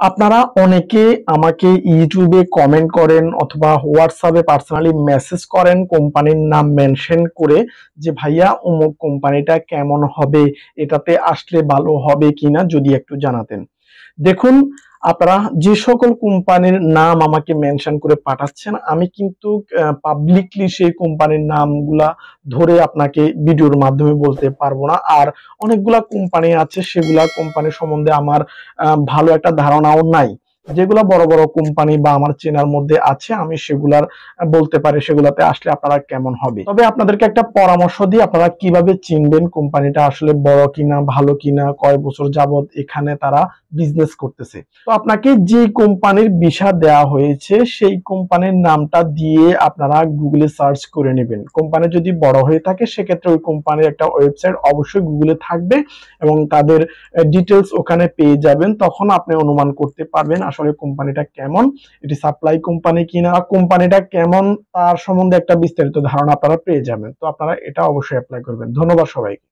আপনারা অনেকে আমাকে ইউটিউবে কমেন্ট করেন অথবা হোয়াটসঅ্যাপে পার্সোনালি মেসেজ করেন কোম্পানির নাম মেনশন করে যে, ভাইয়া, অমুক কোম্পানিটা কেমন হবে? এটাতে আসলে ভালো হবে কিনা? যদি একটু জানাতেন। দেখুন, আপনারা যে সকল কোম্পানির নাম আমাকে মেনশন করে পাঠাচ্ছেন, আমি কিন্তু পাবলিকলি সেই কোম্পানির নামগুলা ধরে আপনাকে ভিডিওর মাধ্যমে বলতে পারব না। আর অনেকগুলা কোম্পানি আছে, সেগুলা কোম্পানি সম্বন্ধে আমার ভালো একটা ধারণাও নাই। যেগুলো বড় বড় কোম্পানি বা আমার চেনার মধ্যে আছে, আমি সেগুলার বলতে পারি সেগুলাতে আসলে আপনারা কেমন হবে। তবে আপনাদেরকে একটা পরামর্শ দিই, আপনারা কীভাবে চিনবেন কোম্পানিটা আসলে বড় কিনা, ভালো কিনা, কয় বছর যাবত এখানে তারা বিজনেস করতেছে। তো আপনাকে যে কোম্পানির ভিসা দেওয়া হয়েছে, সেই কোম্পানির নামটা দিয়ে আপনারা গুগলে সার্চ করে নেবেন। কোম্পানি যদি বড় হয়ে থাকে, সেক্ষেত্রে ওই কোম্পানির একটা ওয়েবসাইট অবশ্যই গুগলে থাকবে এবং তাদের ডিটেলস ওখানে পেয়ে যাবেন। তখন আপনি অনুমান করতে পারবেন কোম্পানিটা কেমন, এটি সাপ্লাই কোম্পানি কিনা, কোম্পানিটা কেমন, তার সম্বন্ধে একটা বিস্তারিত ধারণা আপনারা পেয়ে যাবেন। তো আপনারা এটা অবশ্যই অ্যাপ্লাই করবেন। ধন্যবাদ সবাইকে।